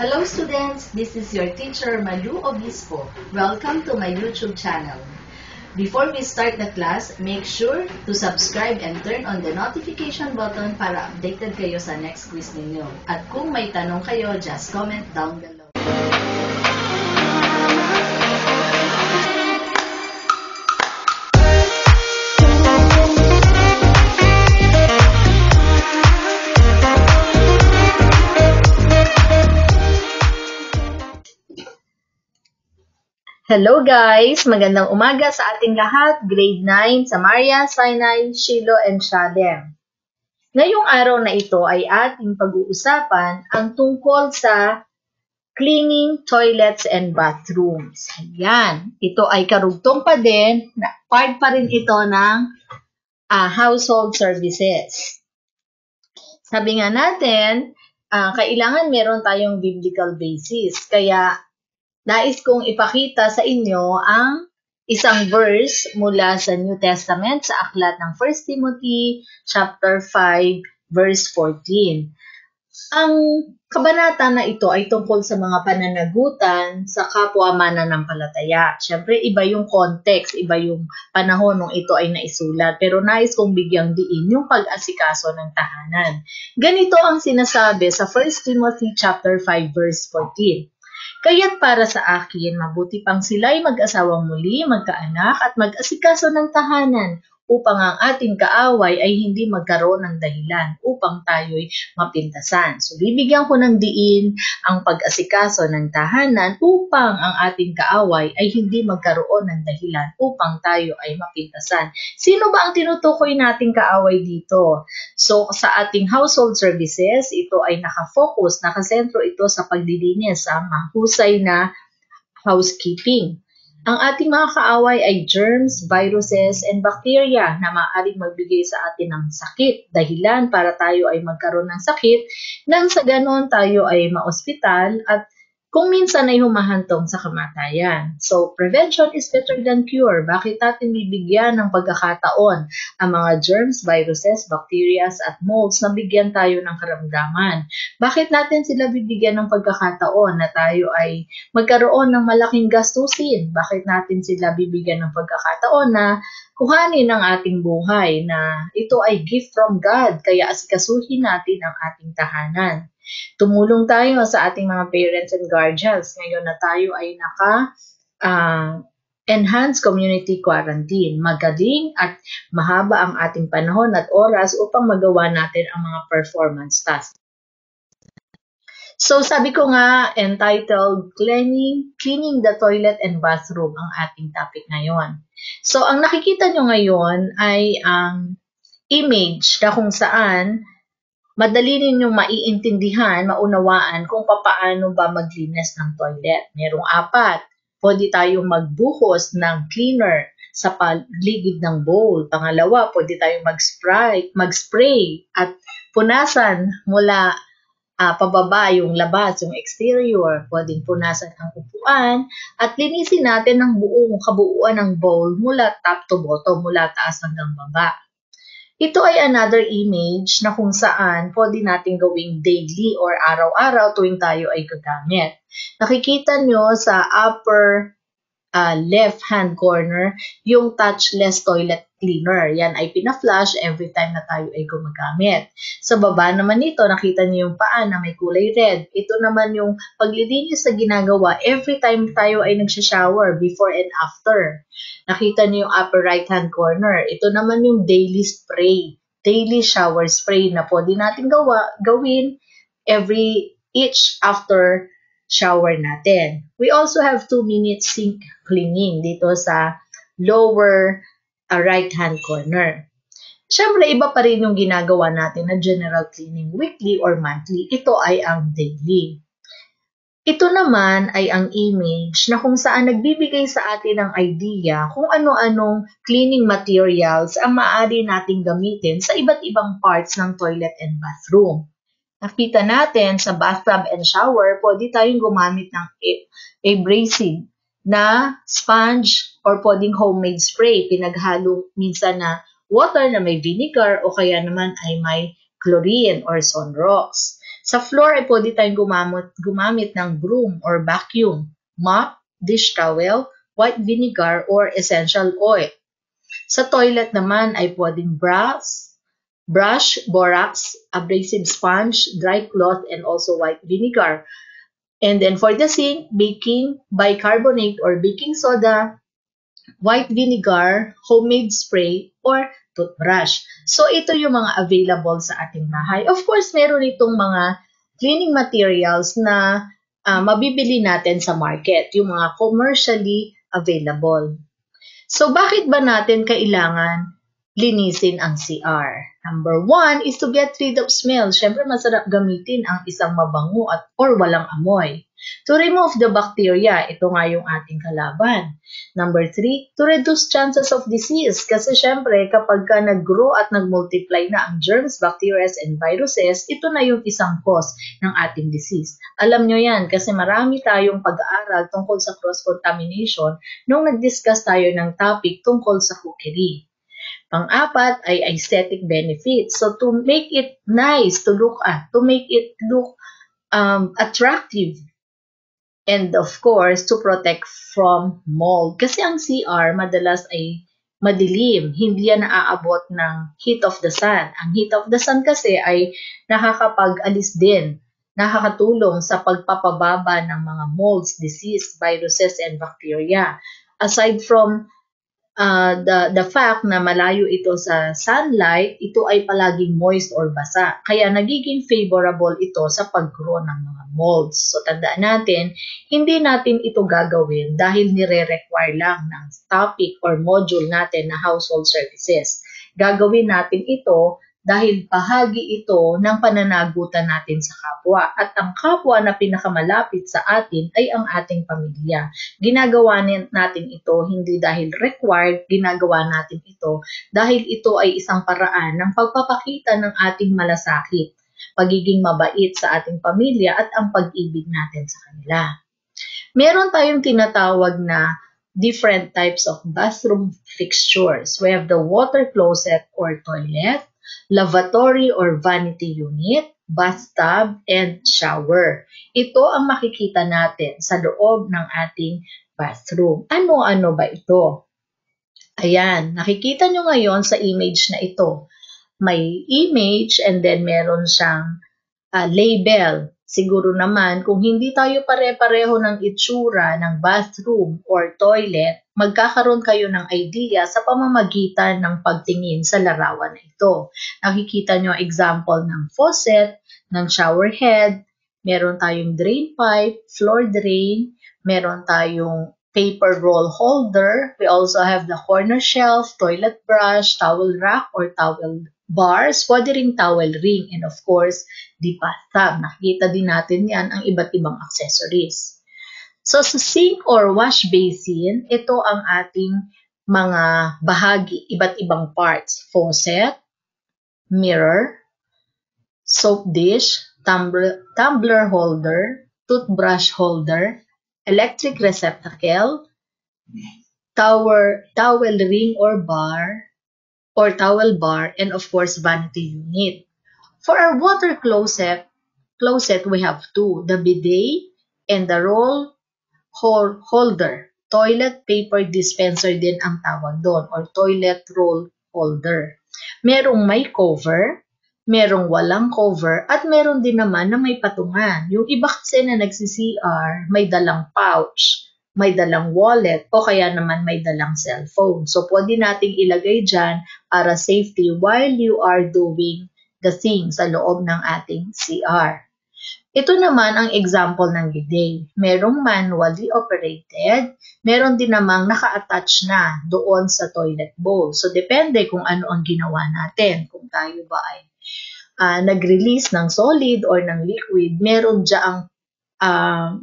Hello students, this is your teacher Malu Obispo. Welcome to my YouTube channel. Before we start the class, make sure to subscribe and turn on the notification button para updated kayo sa next quiz ninyo. At kung may tanong kayo, just comment down below. Hello guys! Magandang umaga sa ating lahat, grade 9 sa Marian, Sinai, Shiloh, and Shalem. Ngayong araw na ito ay ating pag-uusapan ang tungkol sa cleaning toilets and bathrooms. Ayan, ito ay karugtong pa din, na part pa rin ito ng uh, household services. Sabi nga natin, uh, kailangan meron tayong biblical basis. Kaya nais kong ipakita sa inyo ang isang verse mula sa New Testament sa aklat ng 1 Timothy chapter 5 verse 14. Ang kabanata na ito ay tungkol sa mga pananagutan sa kapwa mananampalataya. Siyempre, iba yung context, iba yung panahon nung ito ay naisulat. Pero nais kong bigyang diin yung pag-asikaso ng tahanan. Ganito ang sinasabi sa 1 Timothy chapter 5 verse 14. Kaya't para sa akin, mabuti pang sila'y mag-asawang muli, magkaanak at mag-asikaso ng tahanan upang ang ating kaaway ay hindi magkaroon ng dahilan upang tayo'y mapintasan. So, bibigyan ko ng diin ang pag-asikaso ng tahanan upang ang ating kaaway ay hindi magkaroon ng dahilan upang tayo ay mapintasan. Sino ba ang tinutukoy nating kaaway dito? So, sa ating household services, ito ay nakafocus, nakasentro ito sa paglilinis sa mahusay na housekeeping. Ang ating mga kaaway ay germs, viruses, and bacteria na maaaring magbigay sa atin ng sakit, dahilan para tayo ay magkaroon ng sakit, nang sa ganon tayo ay maospital at kung minsan ay humahantong sa kamatayan. So, prevention is better than cure. Bakit natin bibigyan ng pagkakataon ang mga germs, viruses, bacteria at molds na bigyan tayo ng karamdaman? Bakit natin sila bibigyan ng pagkakataon na tayo ay magkaroon ng malaking gastusin? Bakit natin sila bibigyan ng pagkakataon na kuhanin ang ating buhay na ito ay gift from God, kaya asikasuhin natin ang ating tahanan. Tumulong tayo sa ating mga parents and guardians ngayon na tayo ay naka uh, enhanced community quarantine. Magaling at mahaba ang ating panahon at oras upang magawa natin ang mga performance tasks. So sabi ko nga entitled cleaning cleaning the toilet and bathroom ang ating topic ngayon. So ang nakikita nyo ngayon ay ang image na kung saan madali ninyong maiintindihan, maunawaan kung papaano ba maglinis ng toilet. Merong apat. Pwede tayong magbuhos ng cleaner sa paligid ng bowl. Pangalawa, pwede tayong mag-spray, mag-spray at punasan mula uh, pababa yung labas, yung exterior. Pwedeng punasan ang upuan at linisin natin ng buong kabuuan ng bowl mula top to bottom, mula taas hanggang baba. Ito ay another image na kung saan pwede natin gawing daily or araw-araw tuwing tayo ay gagamit. Nakikita nyo sa upper uh, left-hand corner yung touchless toilet cleaner. Yan ay pina-flush every time na tayo ay gumagamit. Sa baba naman nito, nakita niyo yung paa na may kulay red. Ito naman yung paglilinis na ginagawa every time tayo ay nagsha-shower before and after. Nakita niyo yung upper right-hand corner. Ito naman yung daily spray. Daily shower spray na pwede natin gawa, gawin every each after shower natin. We also have 2 minutes sink cleaning dito sa lower uh, right-hand corner. Siyempre, iba pa rin yung ginagawa natin na general cleaning weekly or monthly. Ito ay ang daily. Ito naman ay ang image na kung saan nagbibigay sa atin ng idea kung ano-anong cleaning materials ang maaari nating gamitin sa iba't ibang parts ng toilet and bathroom. Nakita natin sa bathtub and shower, pwede tayong gumamit ng abrasive na sponge or pwedeng homemade spray. Pinaghalo minsan na water na may vinegar o kaya naman ay may chlorine or sunrocks. Sa floor ay pwede tayong gumamit, gumamit ng broom or vacuum, mop, dish towel, white vinegar, or essential oil. Sa toilet naman ay pwedeng brush, brush, borax, abrasive sponge, dry cloth, and also white vinegar. And then for the sink, baking bicarbonate or baking soda, white vinegar, homemade spray, or toothbrush. So, ito yung mga available sa ating bahay. Of course, meron itong mga cleaning materials na uh, mabibili natin sa market, yung mga commercially available. So, bakit ba natin kailangan linisin ang CR? Number one is to get rid of smell. Siyempre, masarap gamitin ang isang mabango at or walang amoy. To remove the bacteria, ito nga yung ating kalaban. Number three, to reduce chances of disease. Kasi syempre, kapag ka nag-grow at nag-multiply na ang germs, bacteria, and viruses, ito na yung isang cause ng ating disease. Alam nyo yan kasi marami tayong pag-aaral tungkol sa cross-contamination nung nag-discuss tayo ng topic tungkol sa cookery. Pang-apat ay aesthetic benefits. So to make it nice to look at, to make it look um, attractive, And of course, to protect from mold. Kasi ang CR madalas ay madilim, hindi yan naaabot ng heat of the sun. Ang heat of the sun kasi ay nakakapag-alis din, nakakatulong sa pagpapababa ng mga molds, disease, viruses, and bacteria. Aside from uh, the, the fact na malayo ito sa sunlight, ito ay palaging moist or basa. Kaya nagiging favorable ito sa pag-grow ng mga molds. So tandaan natin, hindi natin ito gagawin dahil nire-require lang ng topic or module natin na household services. Gagawin natin ito dahil bahagi ito ng pananagutan natin sa kapwa at ang kapwa na pinakamalapit sa atin ay ang ating pamilya. Ginagawa natin ito hindi dahil required, ginagawa natin ito dahil ito ay isang paraan ng pagpapakita ng ating malasakit, pagiging mabait sa ating pamilya at ang pag-ibig natin sa kanila. Meron tayong tinatawag na different types of bathroom fixtures. We have the water closet or toilet, lavatory or vanity unit, bathtub, and shower. Ito ang makikita natin sa loob ng ating bathroom. Ano-ano ba ito? Ayan, nakikita nyo ngayon sa image na ito. May image and then meron siyang uh, label. Siguro naman, kung hindi tayo pare-pareho ng itsura ng bathroom or toilet, magkakaroon kayo ng idea sa pamamagitan ng pagtingin sa larawan na ito. Nakikita nyo example ng faucet, ng shower head, meron tayong drain pipe, floor drain, meron tayong paper roll holder. We also have the corner shelf, toilet brush, towel rack or towel bars, pwede ring towel ring, and of course, the bathtub. Nakikita din natin yan ang iba't ibang accessories. So sa sink or wash basin, ito ang ating mga bahagi, iba't ibang parts. Faucet, mirror, soap dish, tumbler, tumbler holder, toothbrush holder, electric receptacle, tower, towel ring or bar, or towel bar, and of course, vanity unit. For our water closet, closet we have two, the bidet and the roll holder. Toilet paper dispenser din ang tawag doon or toilet roll holder. Merong may cover, merong walang cover, at meron din naman na may patungan. Yung iba kasi na nagsi-CR, may dalang pouch, may dalang wallet, o kaya naman may dalang cellphone. So, pwede nating ilagay dyan para safety while you are doing the thing sa loob ng ating CR. Ito naman ang example ng bidet. Merong manually operated, meron din namang naka-attach na doon sa toilet bowl. So, depende kung ano ang ginawa natin. Kung tayo ba ay uh, nag-release ng solid or ng liquid, meron dyaang uh,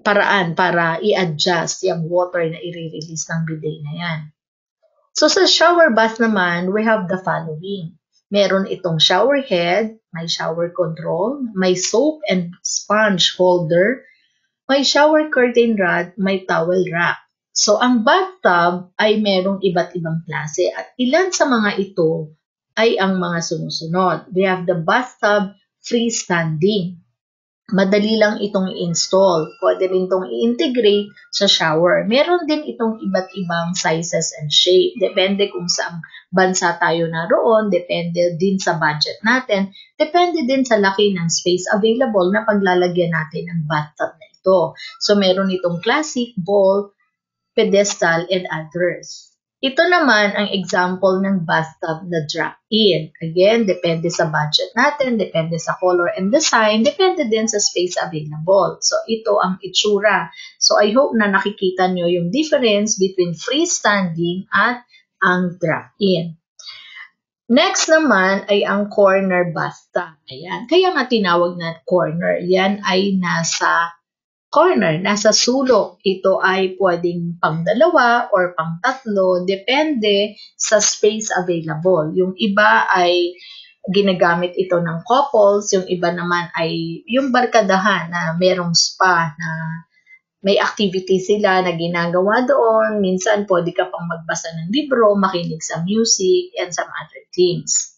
paraan para i-adjust yung water na i-release ng bidet na yan. So, sa shower bath naman, we have the following. Meron itong shower head, may shower control, may soap and sponge holder, may shower curtain rod, may towel rack. So, ang bathtub ay merong iba't ibang klase at ilan sa mga ito ay ang mga sumusunod. We have the bathtub freestanding. Madali lang itong i-install. Pwede rin itong i-integrate sa shower. Meron din itong iba't ibang sizes and shape. Depende kung saan bansa tayo naroon, depende din sa budget natin, depende din sa laki ng space available na paglalagyan natin ng bathtub na ito. So, meron itong classic, bowl, pedestal, and others. Ito naman ang example ng bathtub na drop-in. Again, depende sa budget natin, depende sa color and design, depende din sa space available. So, ito ang itsura. So, I hope na nakikita nyo yung difference between freestanding at ang drop-in. Next naman ay ang corner bathtub. Ayan. Kaya nga tinawag na corner. Yan ay nasa corner, nasa sulok. Ito ay pwedeng pang dalawa or pang tatlo, depende sa space available. Yung iba ay ginagamit ito ng couples, yung iba naman ay yung barkadahan na merong spa na may activity sila na ginagawa doon. Minsan pwede ka pang magbasa ng libro, makinig sa music, and some other things.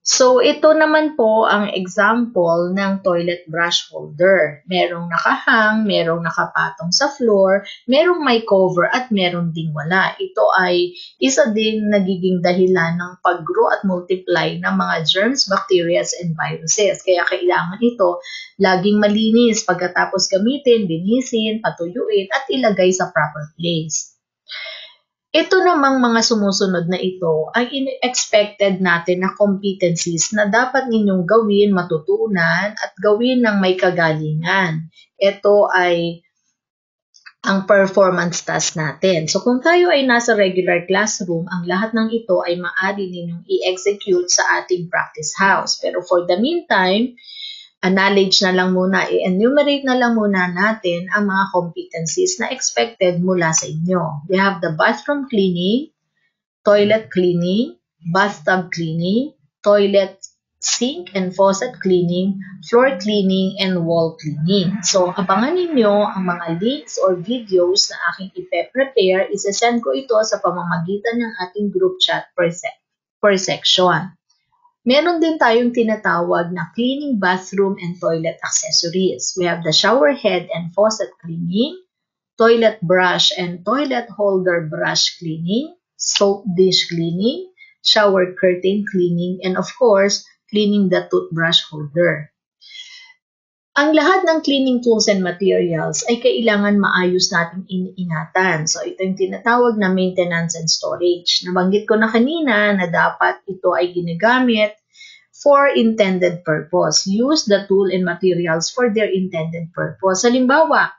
So, ito naman po ang example ng toilet brush holder. Merong nakahang, merong nakapatong sa floor, merong may cover at meron ding wala. Ito ay isa din nagiging dahilan ng pag-grow at multiply ng mga germs, bacteria, and viruses. Kaya kailangan ito laging malinis pagkatapos gamitin, linisin, patuyuin at ilagay sa proper place. Ito namang mga sumusunod na ito ay expected natin na competencies na dapat ninyong gawin, matutunan at gawin ng may kagalingan. Ito ay ang performance task natin. So kung tayo ay nasa regular classroom, ang lahat ng ito ay maaari ninyong i-execute sa ating practice house. Pero for the meantime, knowledge na lang muna, i-enumerate na lang muna natin ang mga competencies na expected mula sa inyo. We have the bathroom cleaning, toilet cleaning, bathtub cleaning, toilet sink and faucet cleaning, floor cleaning, and wall cleaning. So, abangan ninyo ang mga links or videos na aking ipe-prepare. Isasend ko ito sa pamamagitan ng ating group chat per, se per section. Meron din tayong tinatawag na cleaning bathroom and toilet accessories. We have the shower head and faucet cleaning, toilet brush and toilet holder brush cleaning, soap dish cleaning, shower curtain cleaning, and of course, cleaning the toothbrush holder. Ang lahat ng cleaning tools and materials ay kailangan maayos nating iniingatan. So, ito yung tinatawag na maintenance and storage. Nabanggit ko na kanina na dapat ito ay ginagamit for intended purpose. Use the tool and materials for their intended purpose. Halimbawa,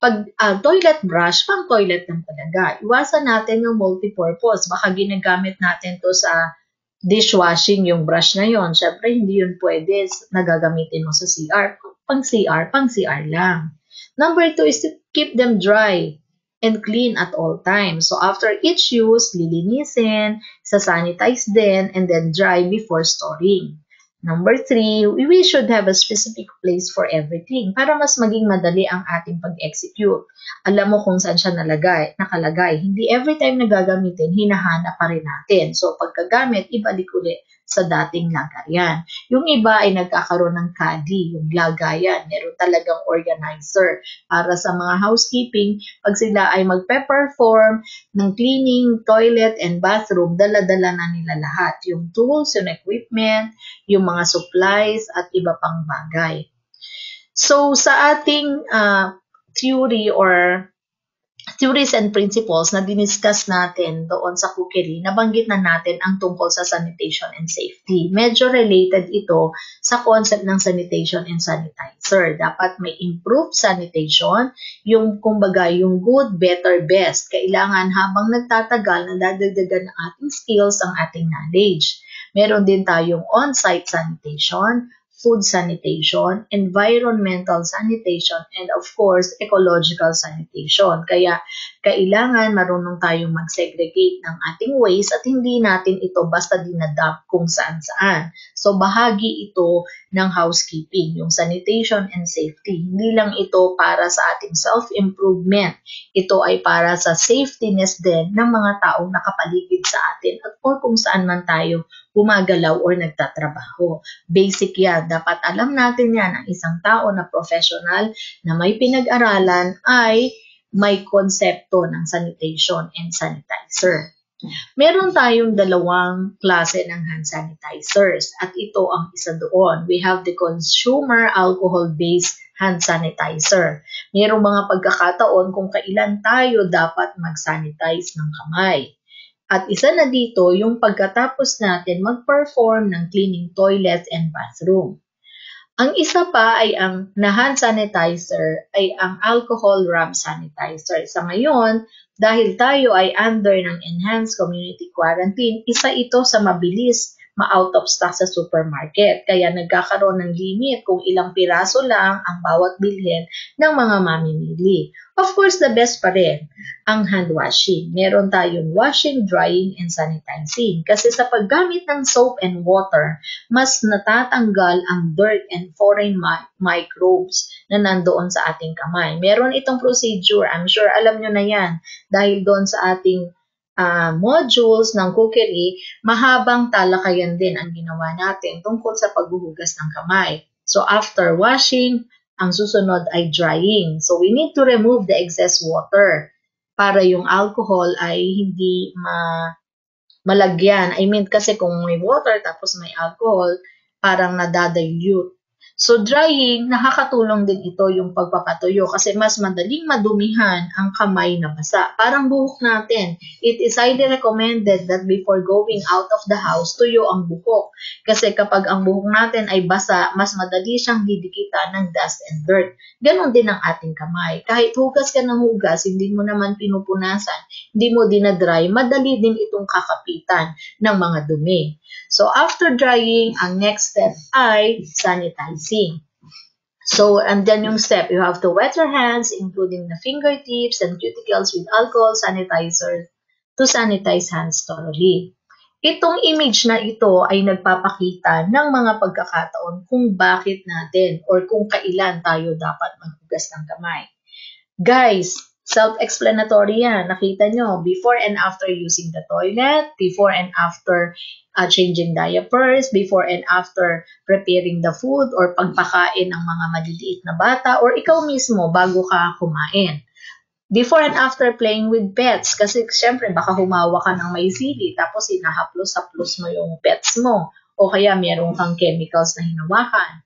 pag uh, toilet brush, pang toilet lang talaga. Iwasan natin yung multi-purpose. Baka ginagamit natin to sa dishwashing yung brush na yon. Siyempre, hindi yun pwede nagagamitin mo sa CR. Pang CR, pang CR lang. Number two is to keep them dry and clean at all times. So after each use, lilinisin, sasanitize din, and then dry before storing. Number three, we should have a specific place for everything para mas maging madali ang ating pag-execute. Alam mo kung saan siya nalagay, nakalagay. Hindi every time na gagamitin, hinahanap pa rin natin. So pagkagamit, ibalik ulit sa dating lagayan. Yung iba ay nagkakaroon ng caddy, yung lagayan. Meron talagang organizer para sa mga housekeeping. Pag sila ay magpe-perform ng cleaning, toilet, and bathroom, dala-dala na nila lahat. Yung tools, yung equipment, yung mga supplies, at iba pang bagay. So, sa ating uh, theory or theories and principles na diniscuss natin doon sa cookery, nabanggit na natin ang tungkol sa sanitation and safety. Medyo related ito sa concept ng sanitation and sanitizer. Dapat may improved sanitation, yung kumbaga yung good, better, best. Kailangan habang nagtatagal na dadagdagan ng ating skills ang ating knowledge. Meron din tayong on-site sanitation, food sanitation, environmental sanitation, and of course, ecological sanitation. Kaya kailangan marunong tayong mag-segregate ng ating waste at hindi natin ito basta dinadump kung saan-saan. So bahagi ito ng housekeeping, yung sanitation and safety. Hindi lang ito para sa ating self-improvement. Ito ay para sa safetyness din ng mga taong nakapaligid sa atin at or kung saan man tayo gumagalaw or nagtatrabaho. Basic yan. Dapat alam natin yan ang isang tao na professional na may pinag-aralan ay may konsepto ng sanitation and sanitizer. Meron tayong dalawang klase ng hand sanitizers at ito ang isa doon. We have the consumer alcohol-based hand sanitizer. Merong mga pagkakataon kung kailan tayo dapat mag-sanitize ng kamay. At isa na dito yung pagkatapos natin mag-perform ng cleaning toilets and bathroom. Ang isa pa ay ang na hand sanitizer ay ang alcohol rub sanitizer. Sa ngayon, dahil tayo ay under ng enhanced community quarantine, isa ito sa mabilis ma-out of stock sa supermarket. Kaya nagkakaroon ng limit kung ilang piraso lang ang bawat bilhin ng mga mamimili. Of course, the best pa rin ang hand washing. Meron tayong washing, drying, and sanitizing. Kasi sa paggamit ng soap and water, mas natatanggal ang dirt and foreign mi- microbes na nandoon sa ating kamay. Meron itong procedure, I'm sure alam nyo na yan, dahil doon sa ating uh, modules ng cookery, mahabang talakayan din ang ginawa natin tungkol sa paghuhugas ng kamay. So after washing, ang susunod ay drying. So we need to remove the excess water para yung alcohol ay hindi ma malagyan. I mean kasi kung may water tapos may alcohol, parang nadadilute So drying, nakakatulong din ito yung pagpapatuyo kasi mas madaling madumihan ang kamay na basa. Parang buhok natin. It is highly recommended that before going out of the house, tuyo ang buhok. Kasi kapag ang buhok natin ay basa, mas madali siyang didikitan ng dust and dirt. Ganon din ang ating kamay. Kahit hugas ka ng hugas, hindi mo naman pinupunasan, hindi mo dinadry, madali din itong kakapitan ng mga dumi. So after drying, ang next step ay sanitizing. So, and then yung step, you have to wet your hands, including the fingertips and cuticles with alcohol sanitizer to sanitize hands thoroughly. Itong image na ito ay nagpapakita ng mga pagkakataon kung bakit natin or kung kailan tayo dapat maghugas ng kamay. Guys, Self-explanatory yan. Nakita nyo, before and after using the toilet, before and after uh, changing diapers, before and after preparing the food or pagpakain ng mga maliliit na bata or ikaw mismo bago ka kumain. Before and after playing with pets, kasi syempre baka humawa ka ng may sili tapos hinahaplos-haplos mo yung pets mo o kaya meron kang chemicals na hinawakan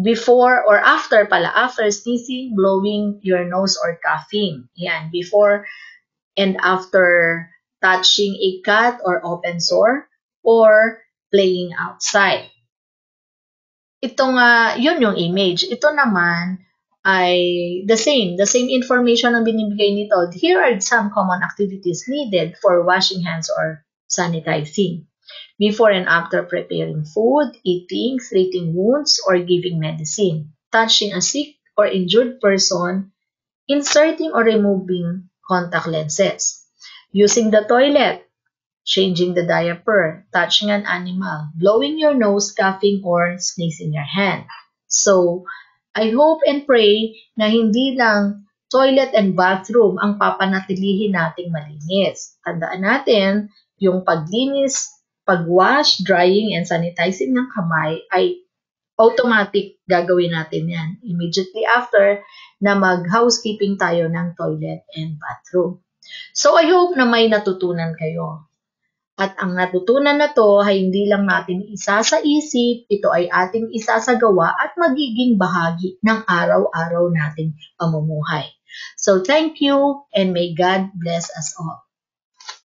before or after pala, after sneezing, blowing your nose or coughing. Yan, before and after touching a cut or open sore or playing outside. Itong, uh, yun yung image. Ito naman ay the same, the same information ang binibigay nito. Here are some common activities needed for washing hands or sanitizing before and after preparing food, eating, treating wounds, or giving medicine, touching a sick or injured person, inserting or removing contact lenses, using the toilet, changing the diaper, touching an animal, blowing your nose, coughing, or sneezing your hand. So, I hope and pray na hindi lang toilet and bathroom ang papanatilihin nating malinis. Tandaan natin, yung paglinis pag-wash, drying, and sanitizing ng kamay ay automatic gagawin natin yan immediately after na mag-housekeeping tayo ng toilet and bathroom. So I hope na may natutunan kayo. At ang natutunan na to ay hindi lang natin isa sa isip, ito ay ating isa sa gawa at magiging bahagi ng araw-araw nating pamumuhay. So thank you and may God bless us all.